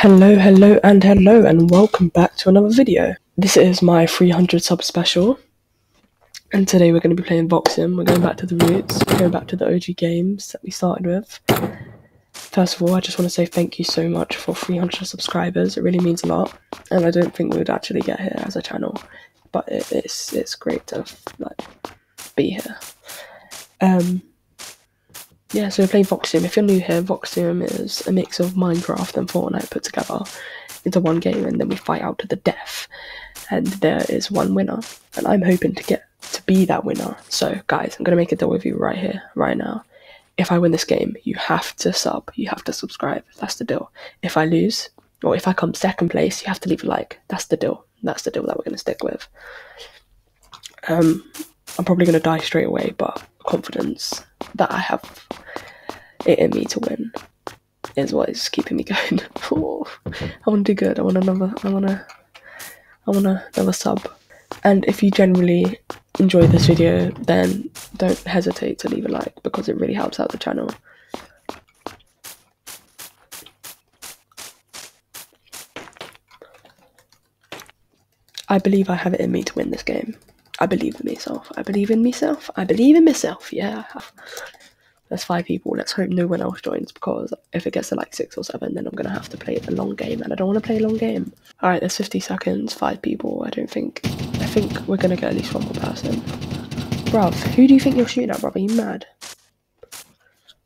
Hello, hello, and hello, and welcome back to another video. This is my 300 sub special, and today we're going to be playing Voxiom. We're going back to the roots, we're going back to the OG games that we started with. First of all, I just want to say thank you so much for 300 subscribers. It really means a lot, and I don't think we would actually get here as a channel, but it, it's it's great to like be here. Um, yeah, so we're playing Voxiom. If you're new here, Voxiom is a mix of Minecraft and Fortnite put together into one game, and then we fight out to the death. And there is one winner, and I'm hoping to get to be that winner. So, guys, I'm gonna make a deal with you right here, right now. If I win this game, you have to sub, you have to subscribe. That's the deal. If I lose, or if I come second place, you have to leave a like. That's the deal. That's the deal that we're gonna stick with. Um, I'm probably gonna die straight away, but confidence that I have it in me to win is what is keeping me going. oh, I want to do good. I want another. I want to. I want another sub. And if you generally enjoy this video, then don't hesitate to leave a like because it really helps out the channel. I believe I have it in me to win this game. I believe in myself. I believe in myself. I believe in myself. Yeah, There's five people. Let's hope no one else joins because if it gets to like six or seven, then I'm gonna have to play a long game, and I don't want to play a long game. All right, there's 50 seconds. Five people. I don't think. I think we're gonna get at least one more person. Bruv, who do you think you're shooting at, bruv? Are you mad?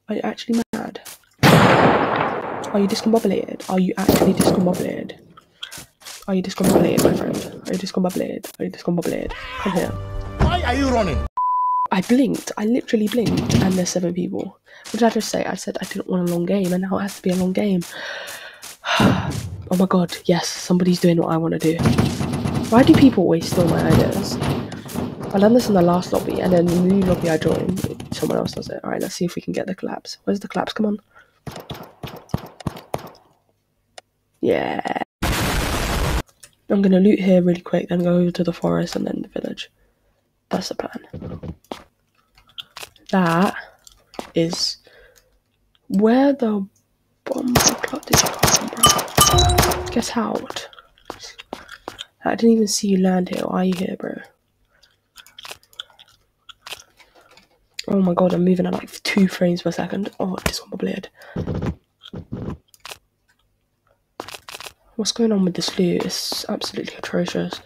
Are you actually mad? Are you discombobulated? Are you actually discombobulated? Are you just gonna discombobulated, my friend? Are you just gonna discombobulated? Are you just gonna discombobulated? Come here. Why are you running? I blinked. I literally blinked, and there's seven people. What did I just say? I said I didn't want a long game, and now it has to be a long game. oh my god, yes, somebody's doing what I want to do. Why do people always steal my ideas? I learned this in the last lobby, and then the new lobby I joined, someone else does it. Alright, let's see if we can get the collapse. Where's the collapse? Come on. Yeah. I'm gonna loot here really quick, then go over to the forest and then the village. That's the plan. That is where the bomb plot did come from? Get out. I didn't even see you land here. Why are you here, bro? Oh my god, I'm moving at like two frames per second. Oh, this one blade. What's going on with this loot? It's absolutely atrocious.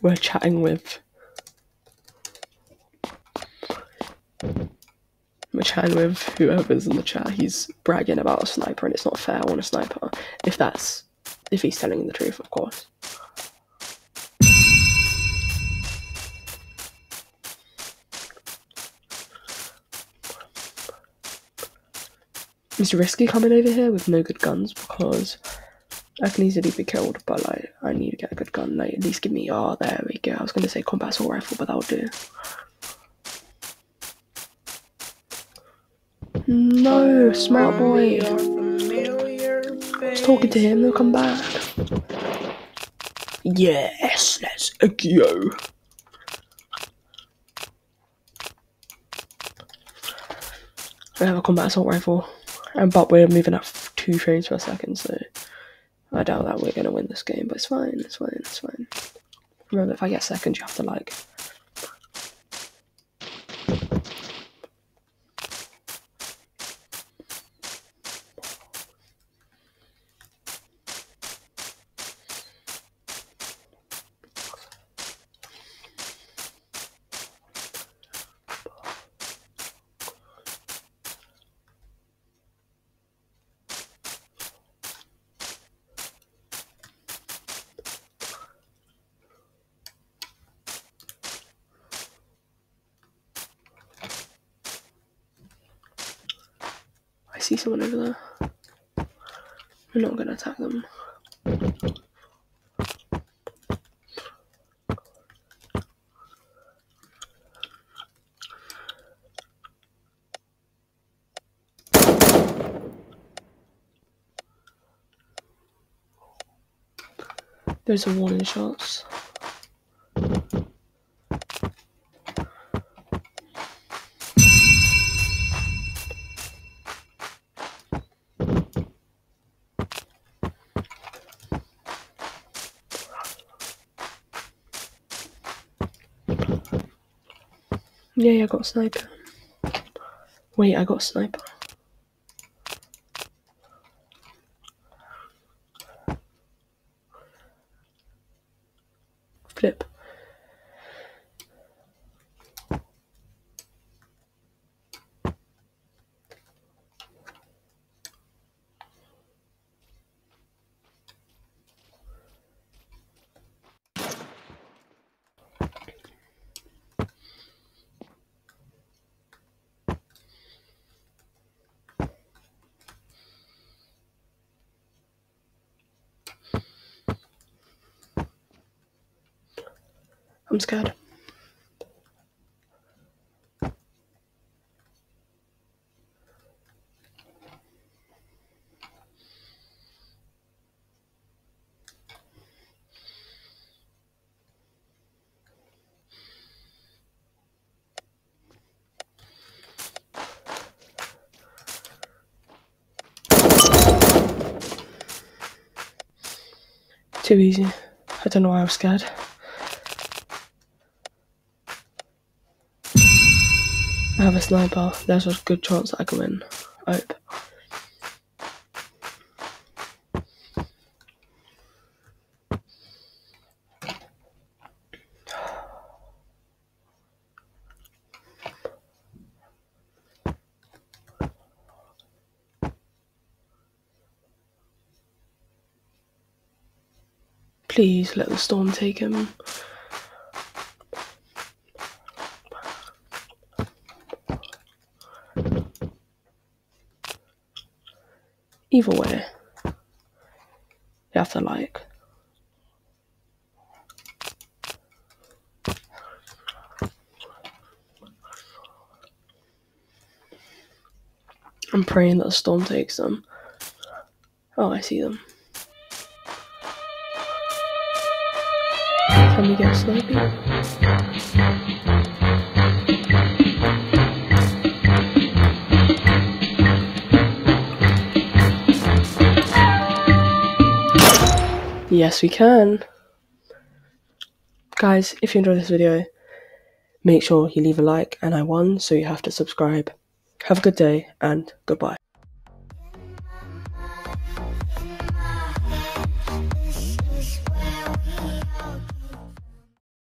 We're chatting with chatting with whoever's in the chat. He's bragging about a sniper, and it's not fair. Want a sniper. If that's if he's telling the truth, of course. It's risky coming over here with no good guns because I can easily be killed, but like I need to get a good gun. Like at least give me oh there we go. I was gonna say combat assault rifle, but that'll do. No, smart boy. I was talking to him, he'll come back. Yes, let's go. We have a combat assault rifle, and but we're moving at two frames per second, so I doubt that we're gonna win this game. But it's fine, it's fine, it's fine. Remember, if I get second, you have to like. see someone over there. We're not going to attack them. Those are warning shots. Yeah, I got a sniper. Wait, I got a sniper. Flip. I'm scared. Too easy. I don't know why I was scared. I have a sniper. There's a good chance that I can win. I hope. Please let the storm take him. Either way, you have to like. I'm praying that the storm takes them. Oh, I see them. Can we get sniping? Yes, we can. Guys, if you enjoyed this video, make sure you leave a like and I won, so you have to subscribe. Have a good day and goodbye.